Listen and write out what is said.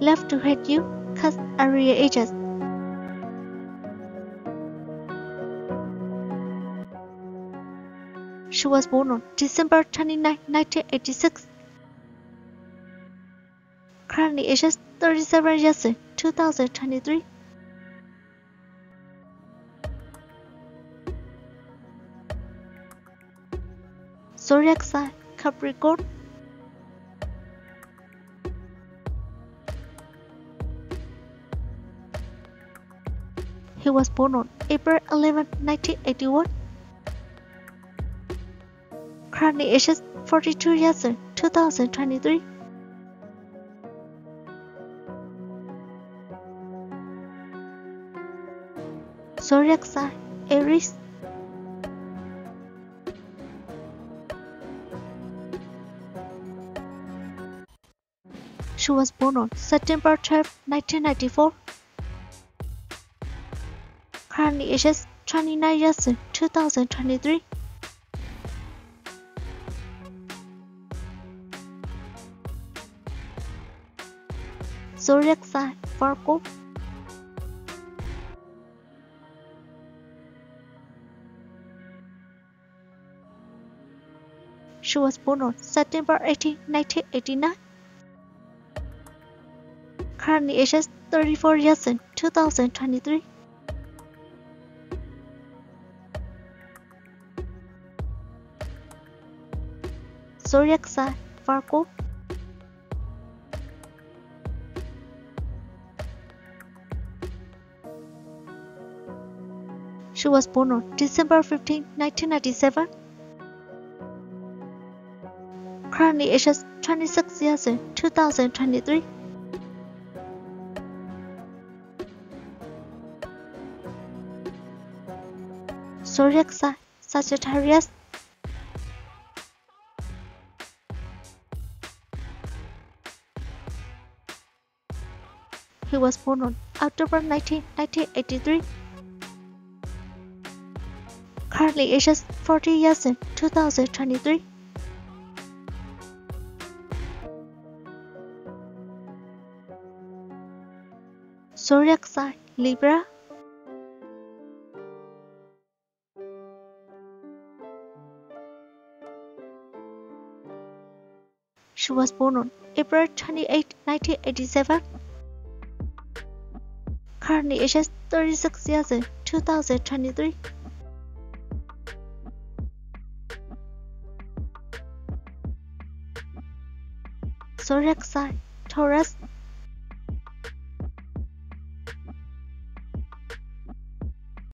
Love to Hate You, cause area ages. She was born on December 29, 1986. Currently ages 37 years, 2023. Zodiac sign Capricorn. He was born on April 11, 1981. Currently ages 42 years, 2023. Zodiac sign Aries. She was born on September 12, 1994. Currently ages 29 years, 2023. Zodiac sign Virgo. She was born on September 18, 1989. Currently ages 34 years in 2023. Zodiac sign. She was born on December 15, 1997. Currently ages 26 years in 2023. Zodiac sign Sagittarius. He was born on October 19, 1983. Currently ages 40 years in 2023. Zodiac sign Libra. She was born on April 28, 1987. Currently ages 36 years in 2023. Zodiac sign Taurus.